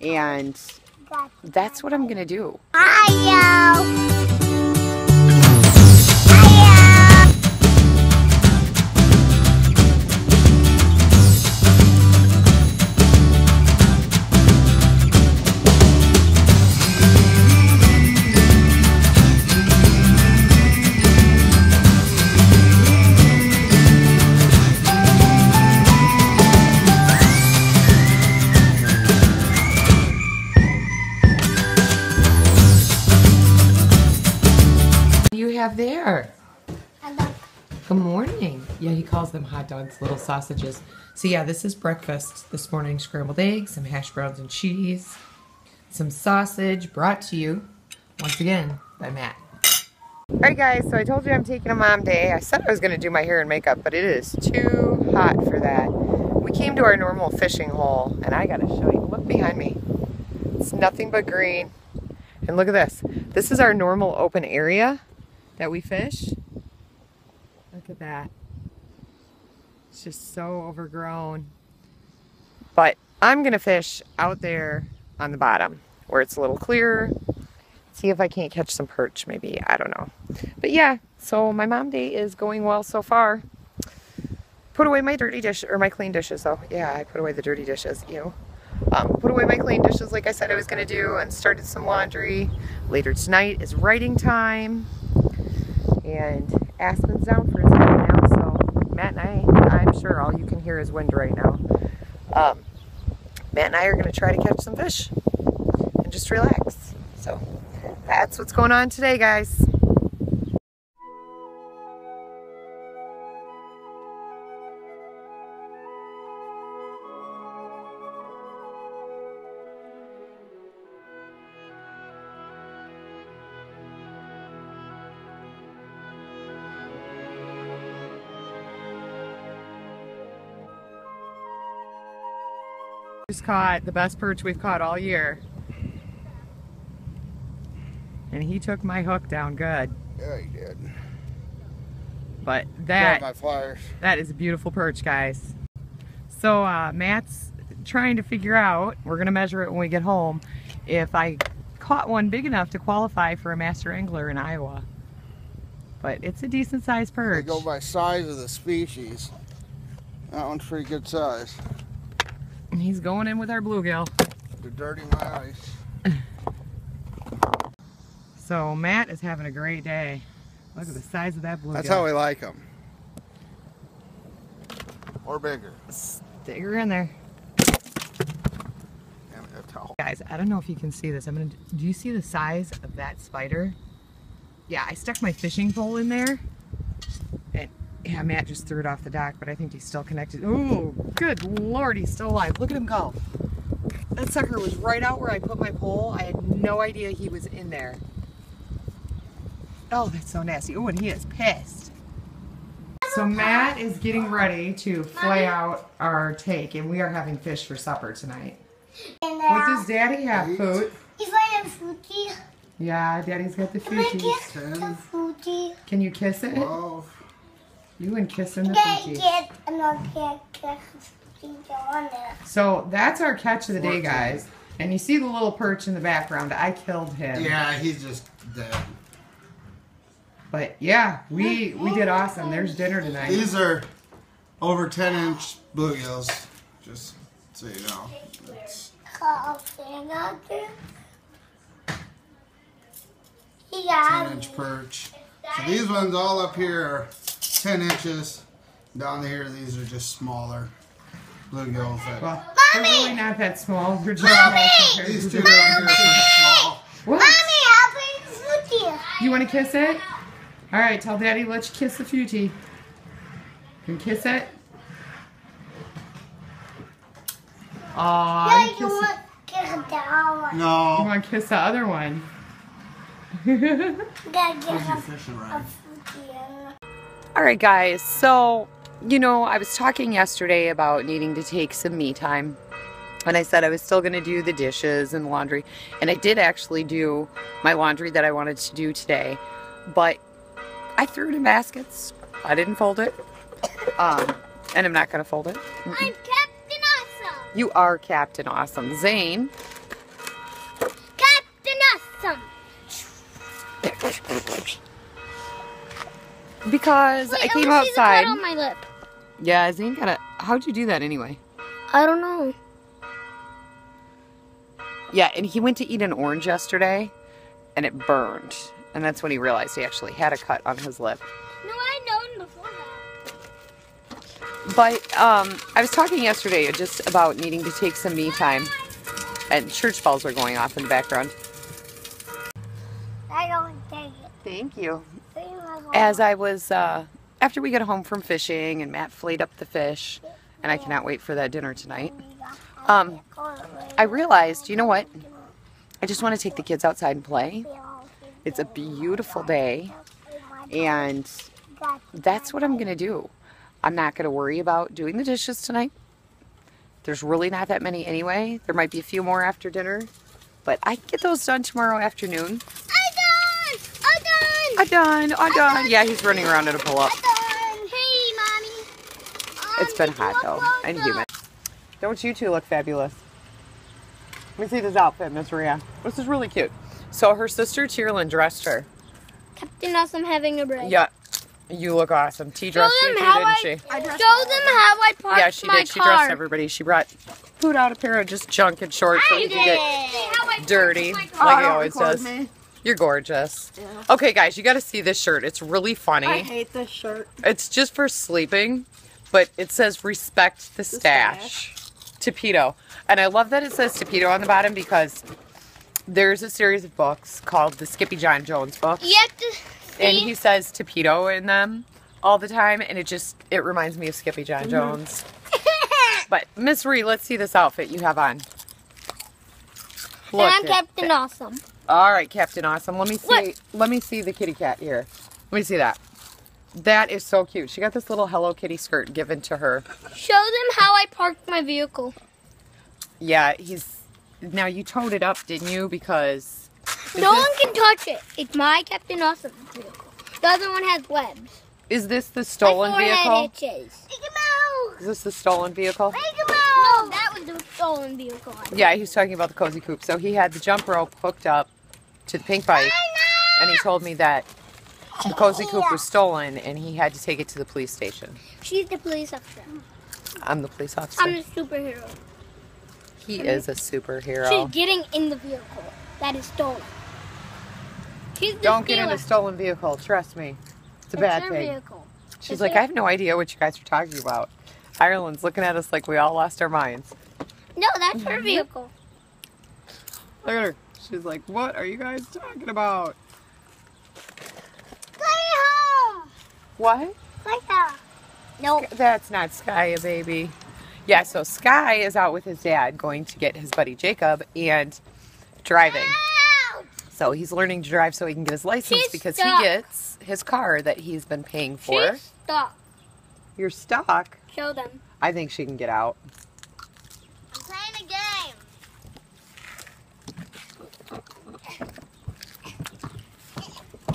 And that's what I'm going to do. What morning. Yeah, he calls them hot dogs, little sausages. So yeah, this is breakfast this morning. Scrambled eggs, some hash browns and cheese, some sausage brought to you, once again, by Matt. All right, guys, so I told you I'm taking a mom day. I said I was going to do my hair and makeup, but it is too hot for that. We came to our normal fishing hole, and I got to show you. Look behind me. It's nothing but green. And look at this. This is our normal open area that we fish. At that. It's just so overgrown. But I'm going to fish out there on the bottom where it's a little clearer. See if I can't catch some perch, maybe. I don't know. But yeah, so my mom day is going well so far. Put away my dirty dish, or my clean dishes, though. Yeah, I put away the dirty dishes. Ew. Um, put away my clean dishes like I said I was going to do and started some laundry. Later tonight is writing time. And Aspen's down for his nap now, so Matt and I, I'm sure all you can hear is wind right now. Um, Matt and I are going to try to catch some fish and just relax. So that's what's going on today, guys. Just caught the best perch we've caught all year. And he took my hook down good. Yeah, he did. But that that is a beautiful perch, guys. So uh, Matt's trying to figure out, we're gonna measure it when we get home, if I caught one big enough to qualify for a master angler in Iowa. But it's a decent sized They perch. go by size of the species. That one's pretty good size. And He's going in with our bluegill. To dirty my ice. So Matt is having a great day. Look at the size of that bluegill. That's how we like them. Or bigger. Stick her in there. Damn it, that's how. Guys, I don't know if you can see this. I'm gonna. Do you see the size of that spider? Yeah, I stuck my fishing pole in there, and yeah, Matt just threw it off the dock, but I think he's still connected. Oh, good lord, he's still alive. Look at him go. That sucker was right out where I put my pole. I had no idea he was in there. Oh, that's so nasty. Oh, and he is pissed. So Matt is getting ready to flay out our take, and we are having fish for supper tonight. And What uh, does Daddy have, Poot? if I have fruity, Yeah, Daddy's got the can Fuji. get the Ten. fruity? Can you kiss it? Twelve. You and kissing the Can I Fuji. get another get on it? So that's our catch of the day, guys. And you see the little perch in the background. I killed him. Yeah, he's just dead. But yeah, we we did awesome. There's dinner tonight. These are over 10 inch bluegills. Just so you know. It's, Coughing out there. 10 Yeah. inch perch. So these ones all up here are 10 inches. Down here, these are just smaller bluegills. That, well, they're really not that small. They're just Mommy! small these two the- down here are pretty small. What? Mommy, I'll bring fruity. You want to kiss it? All right, tell Daddy let's kiss the Fuji. Can you kiss it? Aw, Yeah, you you kiss it. want to get down. You No. want to kiss the other one? Gotta get You're a, fishing a right. fruity. and- all right, guys. So, you know, I was talking yesterday about needing to take some me time. And I said I was still going to do the dishes and laundry. And I did actually do my laundry that I wanted to do today. But I threw it in baskets. I didn't fold it. Um, and I'm not going to fold it. Mm -mm. I'm Captain Awesome. You are Captain Awesome. Zane. Captain Awesome. Because Wait, I came let me see the outside. on my lip. Yeah, Zane got a. How'd you do that anyway? I don't know. Yeah, and he went to eat an orange yesterday, and it burned, and that's when he realized he actually had a cut on his lip. No, I known before that. But um, I was talking yesterday just about needing to take some me time, and church bells are going off in the background. I don't take it. Thank you. As I was, uh, after we got home from fishing, and Matt flayed up the fish, and I cannot wait for that dinner tonight. Um, I realized, you know what? I just want to take the kids outside and play. It's a beautiful day, and that's what I'm going to do. I'm not going to worry about doing the dishes tonight. There's really not that many anyway. There might be a few more after dinner, but I can get those done tomorrow afternoon. I done! I done! I'm done. I'm done. Yeah, he's running around in a pull up. Hey, mommy. It's been hot though and humid. Don't you two look fabulous? Let me see this outfit, Miss Ria. This is really cute. So her sister Tierlin dressed her. Captain Awesome having a break. Yeah, you look awesome. T dressed Show you them too, how didn't I- she? Show them how I parked Yeah, she my did. She car. dressed everybody. She brought food out a pair of just junk and shorts so you can get See how I parked dirty like car. he always does. You're gorgeous. Okay, guys, you got to see this shirt. It's really funny. I hate this shirt. It's just for sleeping, but it says respect the stash. Tapito. And I love that it says Tapito on the bottom because there's a series of books called the Skippy John Jones books. You have to And he says Tapito in them all the time, and it just it reminds me of Skippy John Mm-hmm. Jones. But Miss Ree, let's see this outfit you have on. and I'm Captain. Awesome. All right, Captain Awesome. Let me see. Look. Let me see the kitty cat here. Let me see that. That is so cute. She got this little Hello Kitty skirt given to her. Show them how I parked my vehicle. Yeah, he's. Now you towed it up, didn't you? Because. no this- one can touch it. It's my Captain Awesome vehicle. The other one has webs. Is this the My stolen forehead vehicle? itches. Is this the stolen vehicle? No, that was the stolen vehicle. Yeah, he was talking about the Cozy Coupe. So he had the jump rope hooked up to the pink bike, and he told me that the Cozy Coupe was stolen, and he had to take it to the police station. She's the police officer. I'm the police officer. I'm a superhero. he is a superhero. She's getting in the vehicle that is stolen. She's the Don't get in a stolen vehicle. Trust me, it's a It's bad thing. vehicle. She's It's like, I have no idea what you guys are talking about. Ireland's looking at us like we all lost our minds. No, that's Mm-hmm. her vehicle. Look at her. She's like, what are you guys talking about? Home. What? Home. No. That's not Sky, a baby. Yeah, so Sky is out with his dad going to get his buddy Jacob and driving. So he's learning to drive so he can get his license She's because stuck. he gets his car that he's been paying for. She's stuck. You're stuck. Show them. I think she can get out. I'm playing a game.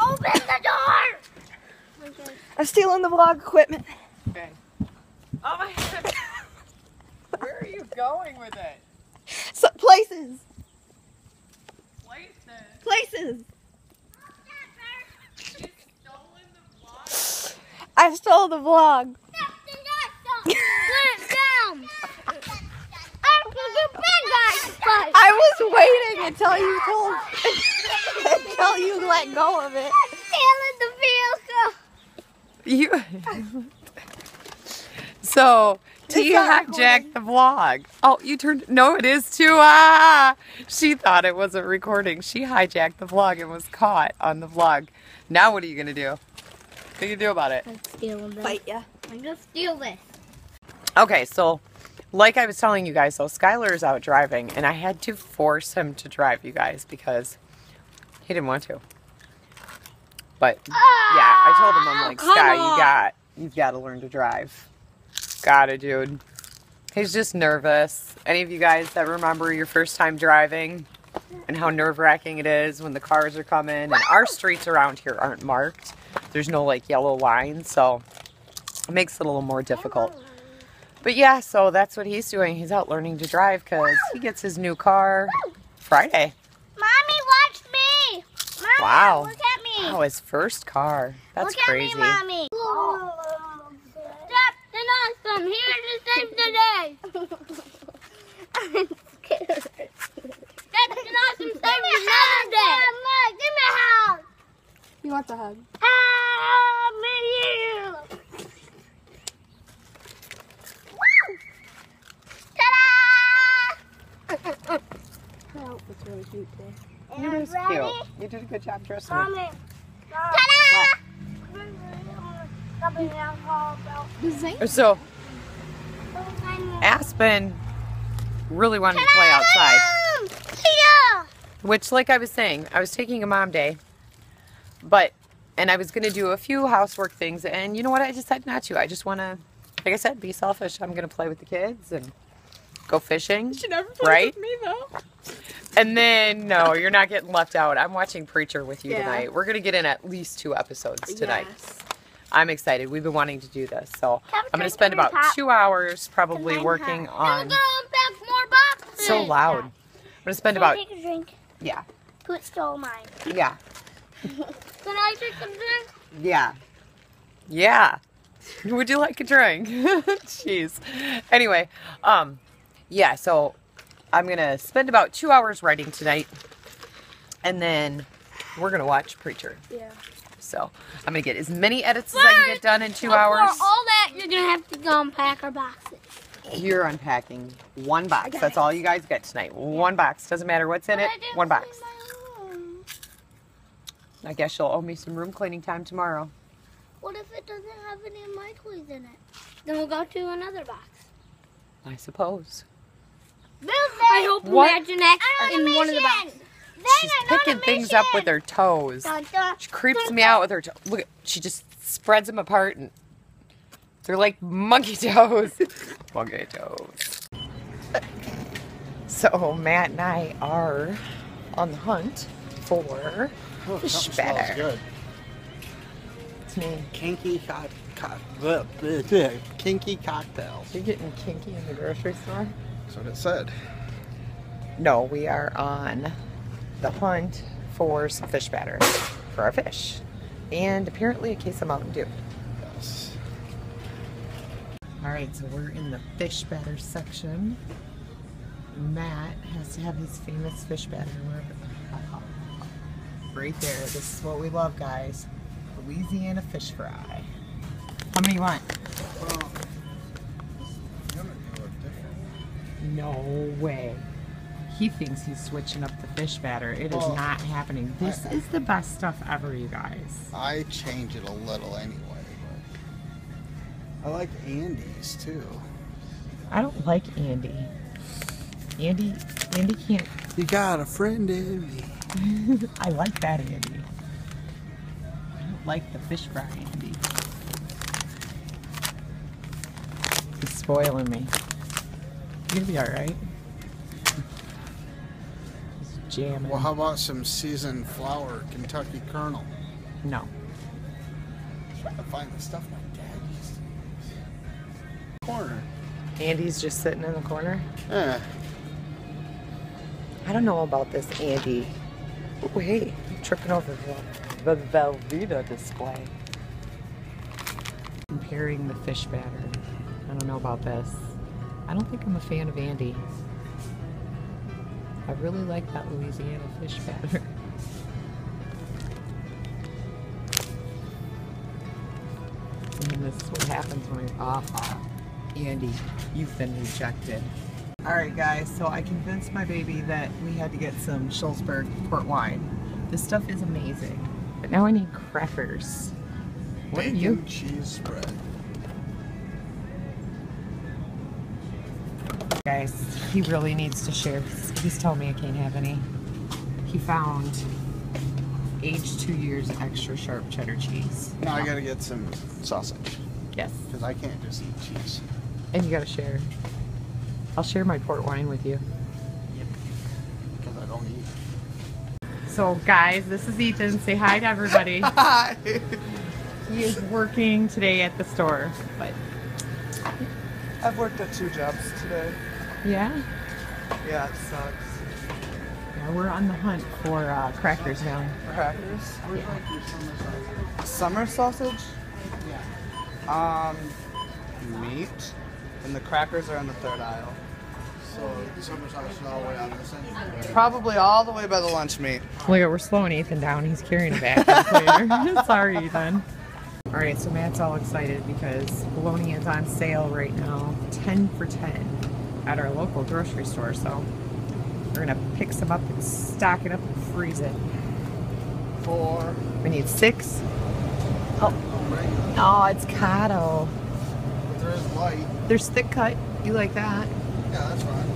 Open the door. I'm stealing the vlog equipment. Okay. Oh my god. Where are you going with it? So, places. Places. Places. She's stolen the vlog. I stole the vlog. Plant down. After the big guy fight. I was waiting until you told until you let go of it. Stealing the vehicle. You. so, T not hijacked the vlog. Oh, you turned. No, it is too. Ah! She thought it wasn't recording. She hijacked the vlog and was caught on the vlog. Now, what are you going to do? What are you going to do about it? I'm stealing this. Fight ya. I'm gonna steal this. Okay, so like I was telling you guys, so Skylar is out driving, and I had to force him to drive, you guys, because he didn't want to. But yeah, I told him I'm ah, like, come Sky, you got you've got to learn to drive. Got it, dude. He's just nervous. Any of you guys that remember your first time driving and how nerve wracking it is when the cars are coming? And our streets around here aren't marked. There's no like yellow lines, so it makes it a little more difficult. But yeah, so that's what he's doing. He's out learning to drive because he gets his new car Friday. Mommy, watch me. Mommy, Wow. Look at me. Oh, his first car. That's Look crazy. at me, mommy. Captain Awesome, here to save the day. I'm scared. Captain Awesome saved another day. Give me a hug. You want the hug? Help me. Woo! Ta-da! Her outfit's really cute today. It is cute. You did a good job dressing. Mommy. Ta-da! So, Aspen really wanted to play outside. Which, like I was saying, I was taking a mom day, but, and I was going to do a few housework things, and you know what? I decided not to. I just want to, like I said, be selfish. I'm going to play with the kids and go fishing. She never plays Right? with me though. And then, no, you're not getting left out. I'm watching Preacher with you Yeah. tonight. We're going to get in at least two episodes tonight. Yes. I'm excited. We've been wanting to do this. So I'm going to Captain spend about two hours probably working on. Now we're gonna unpack more boxes. So loud. I'm going to spend about, Take a drink. yeah, Put stole mine. yeah, Can I take a drink? yeah, yeah. Would you like a drink? Jeez. Anyway, um, yeah, so I'm going to spend about two hours writing tonight. And then we're going to watch Preacher. Yeah. So I'm going to get as many edits as I can get done in two hours. For all that, you're gonna have to go unpack our boxes. You're unpacking one box. That's all you guys get tonight. One box. Doesn't matter what's in it. But I didn't One box. clean my room. I guess you'll owe me some room cleaning time tomorrow. What if it doesn't have any of my toys in it? Then we'll go to another box. I suppose. I hope What? Imagine X in one of the boxes. She's picking things up with her toes. She creeps me out with her toes. Look, at she just spreads them apart and they're like monkey toes. monkey toes. So Matt and I are on the hunt for Oh, fish something smells batter. good. It's me. Kinky hot, co- bleh, bleh, bleh, kinky cocktails. You're getting kinky in the grocery store? That's what it said. No, we are on the hunt for some fish batter for our fish. And apparently a case of Mountain Dew. Yes. All right, so we're in the fish batter section. Matt has to have his famous fish batter. Right there. This is what we love, guys. Louisiana fish fry. How many you want? No way. He thinks he's switching up the fish batter. It is Well, not happening. This is the best stuff ever, you guys. I change it a little anyway, but I like Andy's too. I don't like Andy. Andy, Andy can't. You got a friend in me. I like that Andy. I don't like the fish fry Andy. He's spoiling me. Gonna be alright. Jamming. Well, how about some seasoned flour Kentucky Kernel? No. trying to find the stuff my dad used to use. Corner. Andy's just sitting in the corner. Yeah. I don't know about this Andy. Oh, hey, I'm tripping over the, the Velveeta display. Comparing the fish batter. I don't know about this. I don't think I'm a fan of Andy. I really like that Louisiana fish batter. And this is what happens when you're off. Andy, you've been rejected. All right, guys. So I convinced my baby that we had to get some Shullsburg port wine. This stuff is amazing, but now I need crackers. What are Bacon you? cheese spread. Guys, he really needs to share. He's telling me I can't have any. He found aged two years extra sharp cheddar cheese. Now I gotta get some sausage Yes, because I can't just eat cheese. and you gotta share. I'll share my port wine with you. Yep. Because I don't eat. So, guys, this is Ethan. Say hi to everybody. Hi. he is working today at the store, but I've worked at two jobs today. Yeah, Yeah, it sucks. yeah. Yeah, we're on the hunt for uh, crackers now. Crackers. Where's like your summer sausage? Summer sausage? Yeah. Um, meat, and the crackers are in the third aisle. So the summer sausage is all the way on this end. Probably all the way by the lunch meat. Look at we're slowing Ethan down. He's carrying a bag. Sorry, Ethan. All right, so Matt's all excited because bologna is on sale right now, 10 for 10 at our local grocery store. So we're gonna pick some up and stock it up and freeze it. Four. We need six. Oh, oh, it's cotto. But there is white. There's thick cut. You like that? Yeah, that's fine.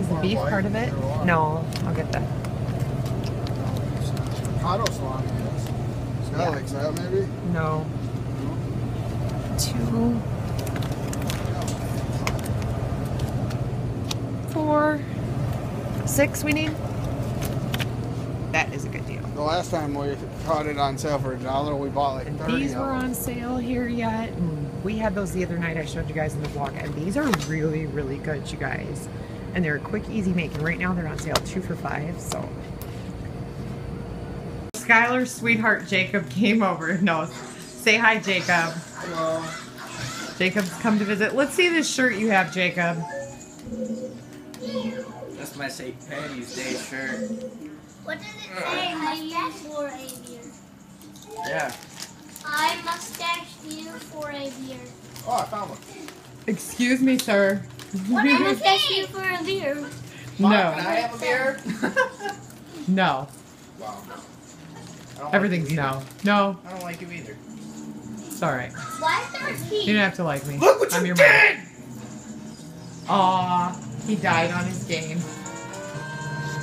Is the beef part of it? No, I'll get that. Cotto salami is. Scott Yeah. likes that maybe? No. Two. Four. Six we need? That is a good deal. The last time we caught it on sale for a dollar, we bought like And 30 these of were on sale here yet. And we had those the other night I showed you guys in the vlog. And these are really, really good, you guys. And they're a quick, easy make. And right now they're on sale two for five. So. Skylar's sweetheart Jacob came over. No, say hi, Jacob. Hello. Jacob's come to visit. Let's see this shirt you have, Jacob. That's my St. Patty's Day shirt. What does it say? Mustache for a beer. Yeah. I mustache you for a beer. Oh, I found one. Excuse me, sir. What I mustache you for a beer. Can I No, have a beer? no. wow. I Everything's like no. No. I don't like you either. it's alright. Why is there a You don't have to like me. Look what I'm you your did! mom. Aw, he died on his game.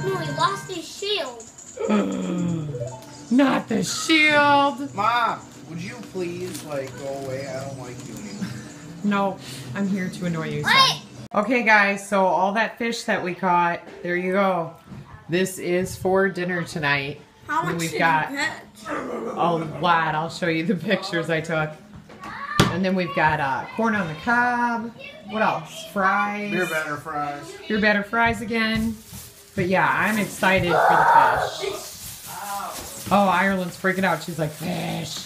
No, he lost his shield. Not the shield. Mom, would you please like go away? I don't like you anymore. No, I'm here to annoy you. son. Wait! Okay, guys, so all that fish that we caught, there you go. This is for dinner tonight. How And much we've did got you catch? a lot. I'll show you the pictures I took. And then we've got uh, corn on the cob. What else? Fries. Beer batter fries. Beer batter fries again. But yeah, I'm excited for the fish. Oh, Ireland's freaking out. She's like, fish.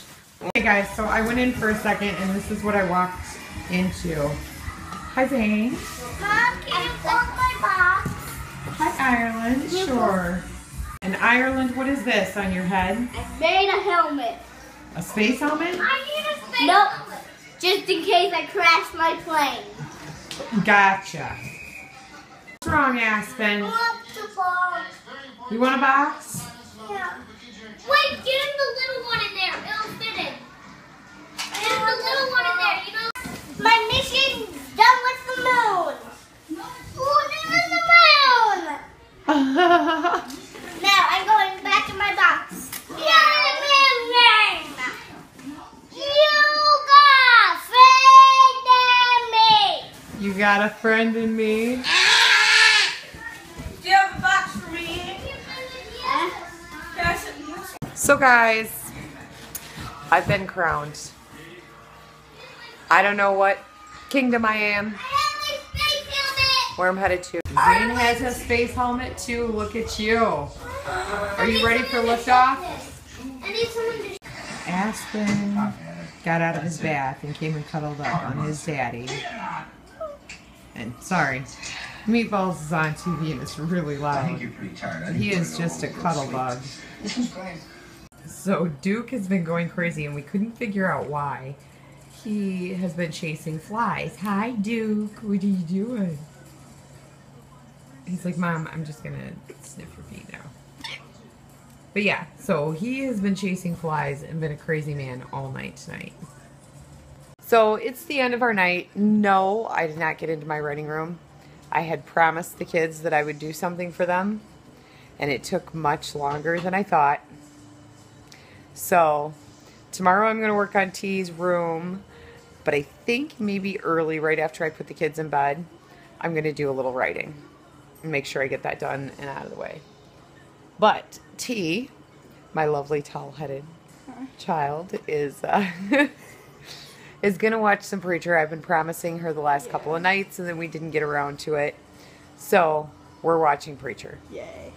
Hey guys, so I went in for a second and this is what I walked into. Hi, Zane. Mom, can you hold my box? Hi, Ireland. Sure. And Ireland, what is this on your head? I made a helmet. A space helmet? I need a space nope. Just in case I crash my plane. Gotcha. What's wrong, Aspen? Want the box? You want a box? Yeah. Wait, get in the little one in there. It'll fit in. Get the little one in there. You know. My mission's done with the moon. This is the moon. Now I'm going back in my box. Yeah, man. You got friend in me. You got a friend in me? Do you have a box for me? So, guys, I've been crowned. I don't know what kingdom I am, I have my where I'm headed to. Zane has a space helmet too. Look at you. Are you ready for liftoff? I need someone to. Aspen got out of his bath and came and cuddled up on his daddy. And sorry, Meatballs is on TV and it's really loud. I think you're pretty tired. He is just a cuddle bug. So Duke has been going crazy and we couldn't figure out why. He has been chasing flies. Hi Duke, what are you doing? He's like, Mom, I'm just gonna sniff your feet now. But yeah, so he has been chasing flies and been a crazy man all night tonight. So it's the end of our night. No, I did not get into my writing room. I had promised the kids that I would do something for them, and it took much longer than I thought. So tomorrow I'm going to work on T's room, but I think maybe early, right after I put the kids in bed, I'm going to do a little writing and make sure I get that done and out of the way. But T, my lovely tall-headed child, is uh, is going to watch some Preacher. I've been promising her the last yeah. couple of nights, and then we didn't get around to it. So we're watching Preacher. Yay.